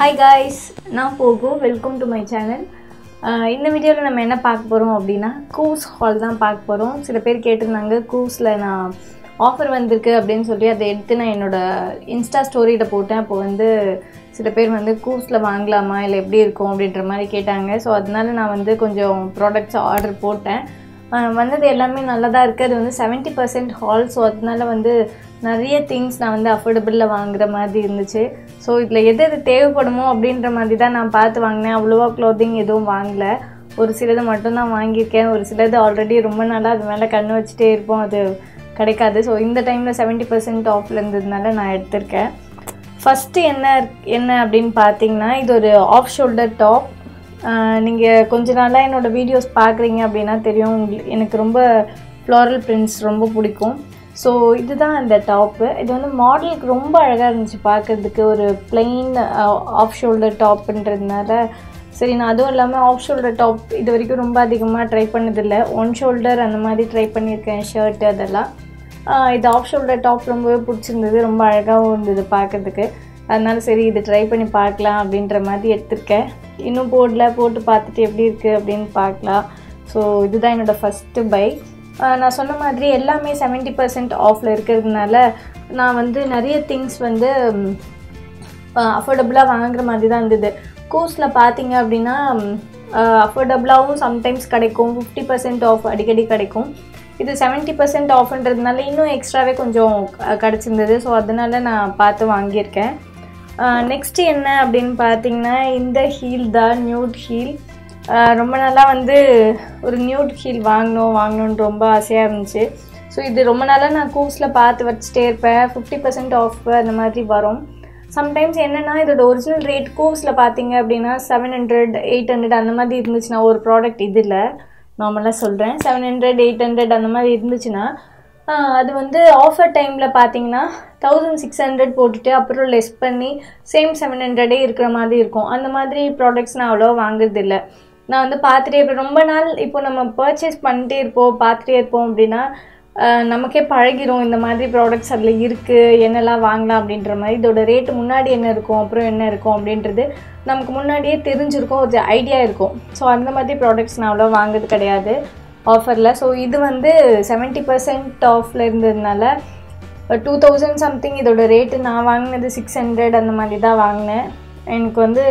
Hi guys நான் போகு. Welcome to my channel இந்த வீடியோவில் நம்ம என்ன பார்க்க போகிறோம் அப்படின்னா கூஸ் ஹால் தான் பார்க்க போகிறோம் சில பேர் கேட்டிருந்தாங்க கூஸில் நான் ஆஃபர் வந்திருக்கு அப்படின்னு சொல்லி அதை எடுத்து நான் என்னோடய இன்ஸ்டா ஸ்டோரியில் போட்டேன். அப்போ வந்து சில பேர் வந்து கூஸில் வாங்கலாமா? இல்லை எப்படி இருக்கும் அப்படின்ற மாதிரி கேட்டாங்க. ஸோ அதனால நான் வந்து கொஞ்சம் ப்ராடக்ட்ஸ் ஆர்டர் போட்டேன். வந்தது எல்லாமே நல்லதாக இருக்குது அது வந்து செவன்ட்டி பர்சன்ட் ஹால் ஸோ அதனால வந்து நிறைய திங்ஸ் நான் வந்து அஃபோர்டபுளில் வாங்குகிற மாதிரி இருந்துச்சு. ஸோ இதில் எது எது தேவைப்படுமோ அப்படின்ற மாதிரி தான் நான் பார்த்து வாங்கினேன். அவ்வளோவா க்ளோத்திங் எதுவும் வாங்கலை. ஒரு சிலது மட்டும்தான் வாங்கியிருக்கேன். ஒரு சிலது ஆல்ரெடி ரொம்ப நாளாக அது மேலே கண்ணு வச்சுட்டே இருப்போம். அது கிடைக்காது. ஸோ இந்த டைமில் செவன்ட்டி பர்சன்ட் ஆஃபில் இருந்ததுனால நான் எடுத்திருக்கேன். ஃபஸ்ட்டு என்ன என்ன அப்படின்னு பார்த்தீங்கன்னா இது ஒரு ஆஃப் ஷோல்டர் டாப் நீங்கள் கொஞ்ச நாளாக என்னோடய வீடியோஸ் பார்க்குறீங்க அப்படின்னா தெரியும். உங்களுக்கு எனக்கு ரொம்ப ஃப்ளாரல் பிரிண்ட்ஸ் ரொம்ப பிடிக்கும். ஸோ இதுதான் அந்த டாப்பு இது வந்து மாடலுக்கு ரொம்ப அழகாக இருந்துச்சு பார்க்குறதுக்கு. ஒரு பிளெயின் ஆஃப் ஷோல்டர் டாப்புன்றதுனால சரி நான் அதுவும் இல்லாமல் ஆஃப் ஷோல்டர் டாப் இது வரைக்கும் ரொம்ப அதிகமாக ட்ரை பண்ணதில்லை. ஒன் ஷோல்டர் அந்த மாதிரி ட்ரை பண்ணியிருக்கேன் ஷர்ட் அதெல்லாம். இது ஆஃப் ஷோல்டர் டாப் ரொம்பவே பிடிச்சிருந்தது. ரொம்ப அழகாகவும் இருந்தது பார்க்கறதுக்கு. அதனால சரி இது ட்ரை பண்ணி பார்க்கலாம் அப்படின்ற மாதிரி எடுத்திருக்கேன். இன்னும் போடல போட்டு பார்த்துட்டு எப்படி இருக்குது அப்படின்னு பார்க்கலாம். ஸோ இதுதான் என்னோடய ஃபஸ்ட்டு பை நான் சொன்ன மாதிரி எல்லாமே செவன்ட்டி பர்சன்ட் ஆஃபில் இருக்கிறதுனால நான் வந்து நிறைய திங்ஸ் வந்து அஃபோர்டபுளாக வாங்குற மாதிரி தான் இருந்தது. கூஸில் பார்த்தீங்க அப்படின்னா அஃபோர்டபுளாகவும் சம்டைம்ஸ் கிடைக்கும். ஃபிஃப்டி பர்சன்ட் ஆஃப் அடிக்கடி கிடைக்கும். இது செவன்ட்டி பர்சன்ட் ஆஃப்ன்றதுனால இன்னும் எக்ஸ்ட்ராவே கொஞ்சம் கிடச்சிருந்தது. ஸோ அதனால நான் பார்த்து வாங்கியிருக்கேன். நெக்ஸ்ட்டு என்ன அப்படின்னு பார்த்தீங்கன்னா இந்த ஹீல் தான் நியூட் ஹீல் ரொம்ப நாளாக வந்து ஒரு நியூட் ஹீல் வாங்கணும் வாங்கணும்னு ரொம்ப ஆசையாக இருந்துச்சு. ஸோ இது ரொம்ப நாளாக நான் கூஸில் பார்த்து வச்சுட்டே இருப்பேன். ஃபிஃப்டி பர்சன்ட் ஆஃப் அந்த மாதிரி வரும். சம்டைம்ஸ் என்னென்னா இதோட ஒரிஜினல் ரேட் கூஸில் பார்த்தீங்க அப்படின்னா செவன் ஹண்ட்ரட் எயிட் ஹண்ட்ரட் அந்த மாதிரி இருந்துச்சுன்னா ஒரு ப்ராடக்ட் இதில் நார்மலாக சொல்கிறேன் செவன் ஹண்ட்ரட் எயிட் ஹண்ட்ரட் அந்த மாதிரி இருந்துச்சுன்னா அது வந்து ஆஃபர் டைமில் பார்த்தீங்கன்னா தௌசண்ட் சிக்ஸ் ஹண்ட்ரட் போட்டுட்டு அப்புறம் லெஸ் பண்ணி சேம் செவன் ஹண்ட்ரடே இருக்கிற மாதிரி இருக்கும். அந்த மாதிரி ப்ராடக்ட்ஸ் நான் அவ்வளோ வாங்குறதில்ல. நான் வந்து பார்த்துட்டே இருப்பேன். ரொம்ப நாள் இப்போ நம்ம பர்ச்சேஸ் பண்ணிட்டே இருப்போம் பார்த்துட்டே இருப்போம் அப்படின்னா நமக்கே பழகிரும். இந்த மாதிரி ப்ராடக்ட்ஸ் அதில் இருக்குது என்னெல்லாம் வாங்கலாம் அப்படின்ற மாதிரி. இதோட ரேட்டு முன்னாடி என்ன இருக்கும் அப்புறம் என்ன இருக்கும் அப்படின்றது நமக்கு முன்னாடியே தெரிஞ்சிருக்கும் ஒரு ஐடியா இருக்கும். ஸோ அந்த மாதிரி ப்ராடக்ட்ஸ் நான் அவ்வளோ வாங்குறது கிடையாது. ஆஃபரில் ஸோ இது வந்து செவன்ட்டி பர்சன்ட் ஆஃபில் இருந்ததுனால டூ தௌசண்ட் சம்திங் இதோட ரேட்டு நான் வாங்கினது சிக்ஸ் ஹண்ட்ரட் அந்த மாதிரி தான் வாங்கினேன். எனக்கு வந்து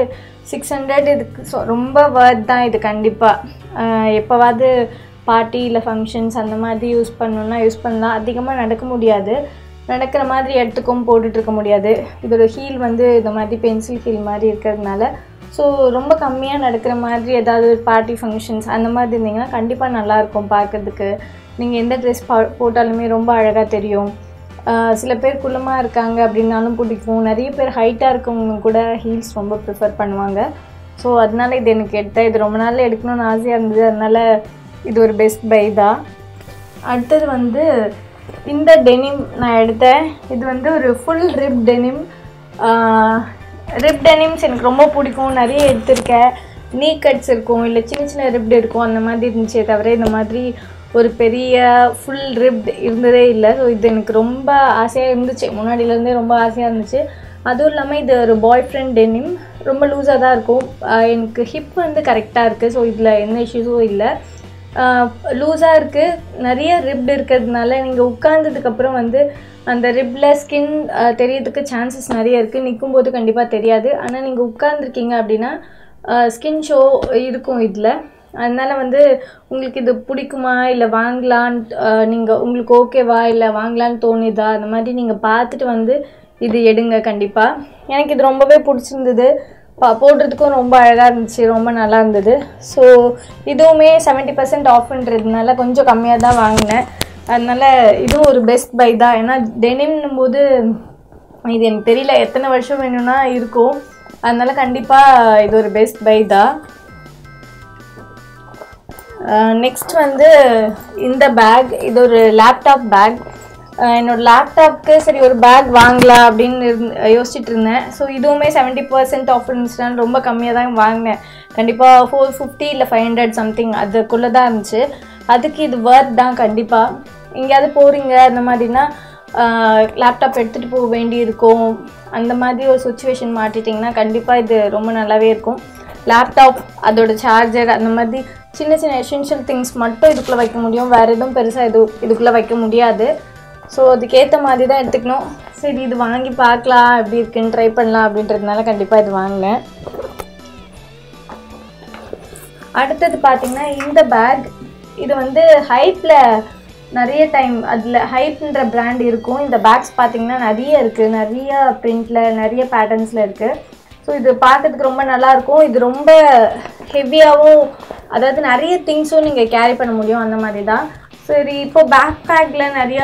சிக்ஸ் ஹண்ட்ரட் இதுக்கு ஸோ ரொம்ப வேர்த் தான் இது கண்டிப்பாக எப்போவாவது பார்ட்டி இல்லை ஃபங்க்ஷன்ஸ் அந்த மாதிரி யூஸ் பண்ணணுன்னா யூஸ் பண்ணலாம். அதிகமாக நடக்க முடியாது. நடக்கிற மாதிரி இடத்துக்கும் போட்டுட்ருக்க முடியாது. இதோட ஹீல் வந்து இந்த மாதிரி பென்சில் ஹீல் மாதிரி இருக்கிறதுனால ஸோ ரொம்ப கம்மியாக நடக்கிற மாதிரி ஏதாவது பார்ட்டி ஃபங்க்ஷன்ஸ் அந்த மாதிரி இருந்தீங்கன்னா கண்டிப்பாக நல்லாயிருக்கும் பார்க்குறதுக்கு. நீங்கள் எந்த ட்ரெஸ் பா போட்டாலுமே ரொம்ப அழகாக தெரியும். சில பேர் குள்ளமாக இருக்காங்க அப்படின்னாலும் பிடிக்கும். நிறைய பேர் ஹைட்டாக இருக்கவங்க கூட ஹீல்ஸ் ரொம்ப ப்ரிஃபர் பண்ணுவாங்க. ஸோ அதனால இது எனக்கு எடுத்தேன் இது ரொம்ப நாள் எடுக்கணும்னு ஆசையாக இருந்தது. அதனால் இது ஒரு பெஸ்ட் பை தான். அடுத்தது வந்து இந்த டெனிம் நான் எடுத்தேன். இது வந்து ஒரு full rip denim rip denims எனக்கு ரொம்ப பிடிக்கும். நிறைய எடுத்திருக்கேன். நீ கட்ஸ் இருக்கும். இல்லை சின்ன சின்ன ரிப்டு இருக்கும். அந்த மாதிரி இருந்துச்சே தவிர இந்த மாதிரி ஒரு பெரிய ஃபுல் ரிப்ட் இருந்ததே இல்லை. ஸோ இது எனக்கு ரொம்ப ஆசையாக இருந்துச்சு. முன்னாடியிலேருந்தே ரொம்ப ஆசையாக இருந்துச்சு. அதுவும் இல்லாமல் இது ஒரு பாய் ஃப்ரெண்ட் டெனிம் ரொம்ப லூஸாக தான் இருக்கும். எனக்கு ஹிப் வந்து கரெக்டாக இருக்குது ஸோ இதில் எந்த இஷ்யூஸும் இல்லை. லூஸாக இருக்குது நிறைய ரிப்டு இருக்கிறதுனால நீங்கள் உட்காந்ததுக்கப்புறம் வந்து அந்த ரிப்பில் ஸ்கின் தெரியறதுக்கு சான்சஸ் நிறைய இருக்குது நிற்கும் போது கண்டிப்பாக தெரியாது. ஆனால் நீங்கள் உட்கார்ந்துருக்கீங்க அப்படின்னா ஸ்கின் ஷோ இருக்கும் இதில். அதனால் வந்து உங்களுக்கு இது பிடிக்குமா? இல்லை வாங்கலான்ட்டு நீங்கள் உங்களுக்கு ஓகேவா இல்லை வாங்கலான்னு தோணுதா? அந்த மாதிரி நீங்கள் பார்த்துட்டு வந்து இது எடுங்க கண்டிப்பாக எனக்கு இது ரொம்பவே பிடிச்சிருந்தது. பா போடுறதுக்கும் ரொம்ப அழகாக இருந்துச்சு. ரொம்ப நல்லா இருந்தது. ஸோ இதுவுமே செவன்ட்டி பர்சன்ட் ஆஃப்ன்றதுனால கொஞ்சம் கம்மியாக தான் வாங்கினேன். அதனால் இதுவும் ஒரு பெஸ்ட் பை தான். ஏன்னா டெனிம்னும் போது இது எனக்கு தெரியல எத்தனை வருஷம் வேணும்னா இருக்கும். அதனால் கண்டிப்பாக இது ஒரு பெஸ்ட் பை தான். நெக்ஸ்ட் வந்து இந்த பேக் இது ஒரு லேப்டாப் பேக் என்னோடய லேப்டாப்க்கு சரி ஒரு பேக் வாங்கலாம் அப்படின்னு இருந்து யோசிச்சுட்டு இருந்தேன். ஸோ இதுவுமே செவன்ட்டி பர்சன்ட் ஆஃபர் இருந்துச்சுன்னா ரொம்ப கம்மியாக தான் வாங்கினேன். கண்டிப்பாக ஃபோர் ஃபிஃப்டி இல்லை ஃபைவ் ஹண்ட்ரட் சம்திங் அதுக்குள்ளே தான் இருந்துச்சு. அதுக்கு இது ஒர்த் தான் கண்டிப்பாக எங்கேயாவது போகிறீங்க அந்த மாதிரினா லேப்டாப் எடுத்துகிட்டு போக வேண்டி இருக்கும் அந்த மாதிரி ஒரு சுச்சுவேஷன் மாட்டிட்டிங்கன்னா கண்டிப்பாக இது ரொம்ப நல்லாவே இருக்கும். லேப்டாப் அதோட சார்ஜர் அந்த மாதிரி சின்ன சின்ன எசென்ஷியல் திங்ஸ் மட்டும் இதுக்குள்ளே வைக்க முடியும். வேறு எதுவும் பெருசாக எதுவும் இதுக்குள்ளே வைக்க முடியாது. ஸோ அதுக்கேற்ற மாதிரி தான் எடுத்துக்கணும். சரி இது வாங்கி பார்க்கலாம் எப்படி இருக்குன்னு ட்ரை பண்ணலாம் அப்படின்றதுனால கண்டிப்பாக இது வாங்கினேன். அடுத்தது பார்த்திங்கன்னா இந்த பேக் இது வந்து ஹைப்பில் நிறைய டைம் அதில் ஹைப்ன்ற பிராண்ட் இருக்கும். இந்த பேக்ஸ் பார்த்திங்கன்னா நிறைய இருக்குது நிறைய ப்ரிண்டில் நிறைய பேட்டர்ன்ஸில் இருக்குது ஸோ இது பார்க்கறதுக்கு ரொம்ப நல்லாயிருக்கும் இது ரொம்ப ஹெவியாகவும் அதாவது நிறைய திங்ஸும் நீங்கள் கேரி பண்ண முடியும். அந்த மாதிரி தான் சரி இப்போது பேக் பேக்கில் நிறைய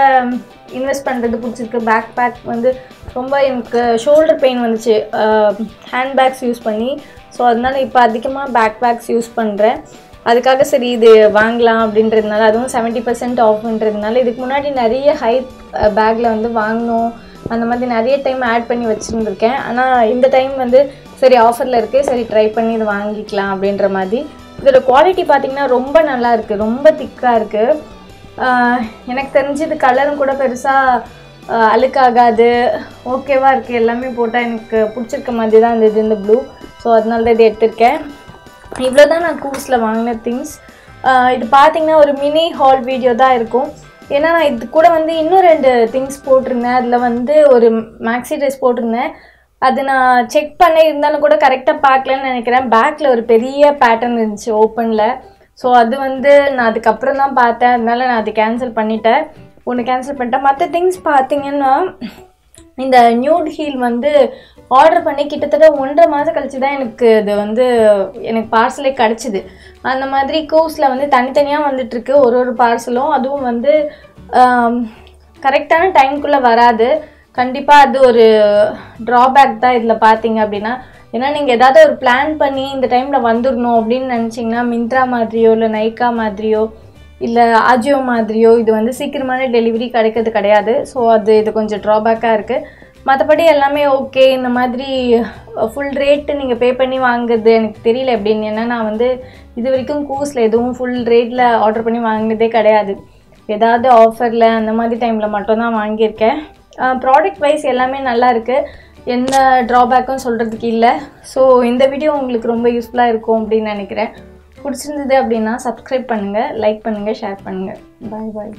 இன்வெஸ்ட் பண்ணுறது பிடிச்சிருக்கு. பேக் பேக் வந்து ரொம்ப எனக்கு ஷோல்டர் பெயின் வந்துச்சு. ஹேண்ட் பேக்ஸ் யூஸ் பண்ணி. ஸோ அதனால இப்போ அதிகமாக பேக் பேக்ஸ் யூஸ் பண்ணுறேன் அதுக்காக சரி இது வாங்கலாம் அப்படின்றதுனால அதுவும் செவன்ட்டி பர்சன்ட் ஆஃப்ன்றதுனால இதுக்கு முன்னாடி நிறைய ஹை பேக்கில் வந்து வாங்கினோம். அந்த மாதிரி நிறைய டைம் ஆட் பண்ணி வச்சுருந்துருக்கேன். ஆனால் இந்த டைம் வந்து சரி ஆஃபரில் இருக்குது சரி ட்ரை பண்ணி இது வாங்கிக்கலாம் அப்படின்ற மாதிரி. இதோட குவாலிட்டி பார்த்திங்கன்னா ரொம்ப நல்லா இருக்குது ரொம்ப திக்காக இருக்குது எனக்கு தெரிஞ்சது கலரும் கூட பெருசாக அழுக்காகாது. ஓகேவாக இருக்குது எல்லாமே போட்டால் எனக்கு பிடிச்சிருக்க மாதிரி தான் இருந்தது இந்த ப்ளூ ஸோ அதனால தான் இது எடுத்திருக்கேன். இவ்வளோ தான் நான் கூஸில் வாங்கின திங்ஸ் இது பார்த்தீங்கன்னா ஒரு மினி ஹால் வீடியோ தான் இருக்கும். ஏன்னா நான் இது கூட வந்து இன்னும் ரெண்டு திங்ஸ் போட்டிருந்தேன். அதில் வந்து ஒரு மேக்ஸி ட்ரெஸ் போட்டிருந்தேன். அது நான் செக் பண்ண இருந்தாலும் கூட கரெக்டாக பார்க்கலன்னு நினைக்கிறேன். பேக்கில் ஒரு பெரிய பேட்டர்ன் இருந்துச்சு ஓப்பனில் ஸோ அது வந்து நான் அதுக்கப்புறம் தான் பார்த்தேன். அதனால நான் அது கேன்சல் பண்ணிட்டேன். ஒன்று கேன்சல் பண்ணிட்டேன். மற்ற திங்ஸ் பார்த்தீங்கன்னா இந்த நியூட் ஹீல் வந்து ஆர்டர் பண்ணி கிட்டத்தட்ட ஒன்றரை மாதம் கழிச்சு தான் எனக்கு இது வந்து எனக்கு பார்சலே கிடச்சிது. அந்த மாதிரி கோர்ஸில் வந்து தனித்தனியாக வந்துட்டுருக்கு ஒரு ஒரு பார்சலும் அதுவும் வந்து கரெக்டான டைம்குள்ளே வராது. கண்டிப்பாக அது ஒரு ட்ராபேக் தான் இதில் பார்த்தீங்க அப்படின்னா. ஏன்னா நீங்கள் ஏதாவது ஒரு பிளான் பண்ணி இந்த டைமில் வந்துடணும் அப்படின்னு நினச்சிங்கன்னா மிந்த்ரா மாதிரியோ இல்லை நைக்கா மாதிரியோ இல்லை ஆஜியோ மாதிரியோ இது வந்து சீக்கிரமான டெலிவரி கிடைக்கிறது கிடையாது. ஸோ அது இது கொஞ்சம் ட்ராபேக்காக இருக்குது மற்றபடி எல்லாமே ஓகே இந்த மாதிரி ஃபுல் ரேட்டு நீங்கள் பே பண்ணி வாங்குறது எனக்கு தெரியல எப்படின்னு ஏன்னா நான் வந்து இது வரைக்கும் கூஸில் எதுவும் ஃபுல் ரேட்டில் ஆர்டர் பண்ணி வாங்கினதே கிடையாது. ஏதாவது ஆஃபரில் அந்த மாதிரி டைமில் மட்டும்தான் வாங்கியிருக்கேன். ப்ராடக்ட் வைஸ் எல்லாமே நல்லா இருக்குது எந்த ட்ராபேக்கும் சொல்கிறதுக்கு இல்லை. ஸோ இந்த வீடியோ உங்களுக்கு ரொம்ப யூஸ்ஃபுல்லாக இருக்கும் அப்படின்னு நினைக்கிறேன். பிடிச்சிருந்தது அப்படின்னா சப்ஸ்கிரைப் பண்ணுங்கள் லைக் பண்ணுங்கள் ஷேர் பண்ணுங்கள் பாய் பாய்